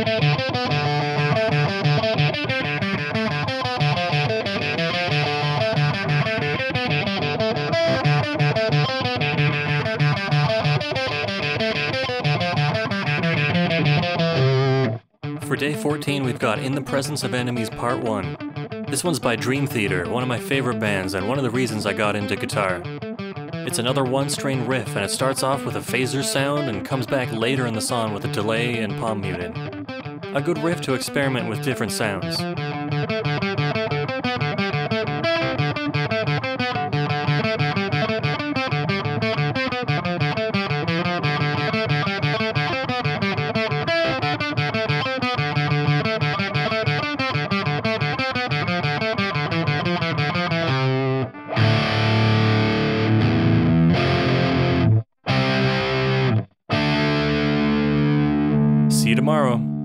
For day 14, we've got In the Presence of Enemies Part 1. This one's by Dream Theater, one of my favorite bands, and one of the reasons I got into guitar. It's another one string riff, and it starts off with a phaser sound and comes back later in the song with a delay and palm muted a good riff to experiment with different sounds. See you tomorrow.